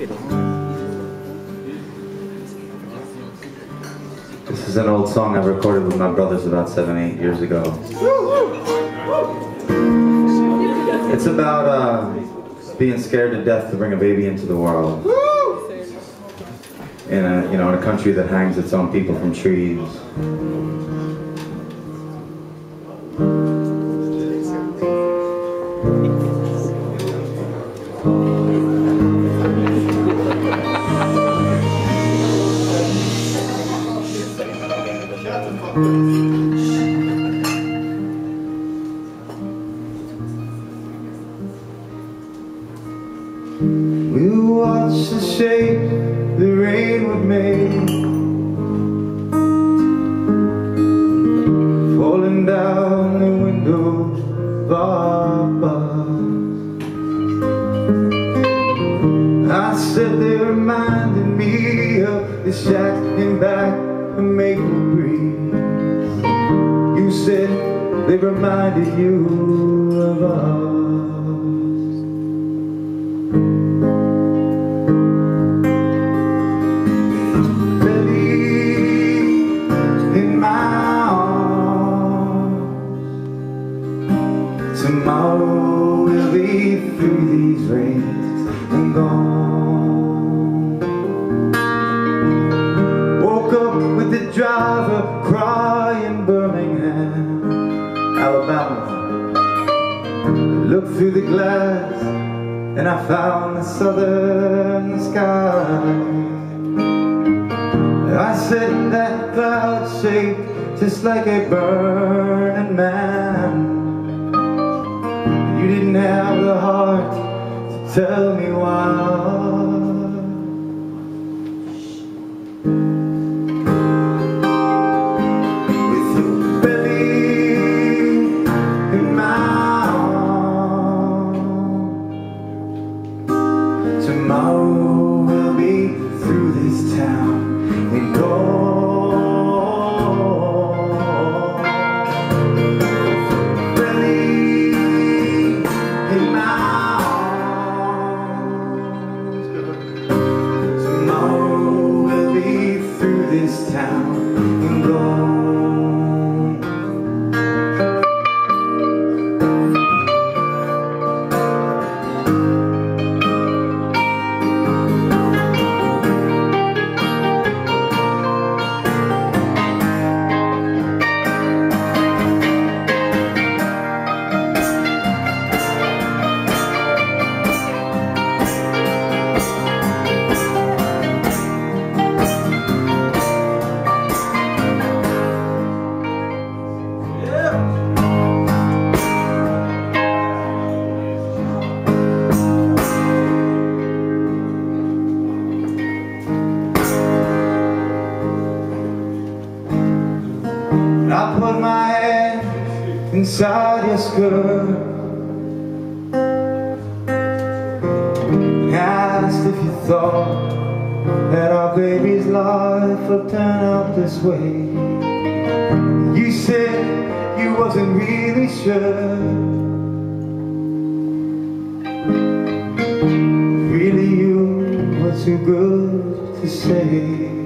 This is an old song I recorded with my brothers about seven, eight years ago. It's about uh, being scared to death to bring a baby into the world. In a, you know, in a country that hangs its own people from trees. We watched the shape the rain would make. Falling down the window of our I said they reminded me of the shack in back Maple Breeze You said they reminded you of us. Tomorrow we'll be through these rains and gone driver crying Birmingham, Alabama. Looked through the glass and I found the southern sky. I said that cloud shaped just like a burning man. You didn't have the heart to tell me why town inside your skirt asked if you thought that our baby's life would turn out this way. You said you wasn't really sure. Really, you were too good to say.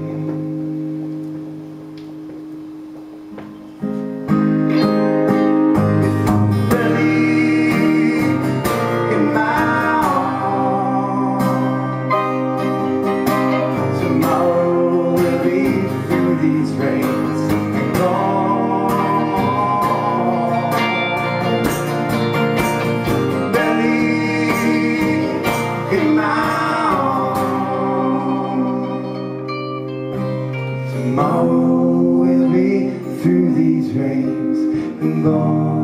Rains and gone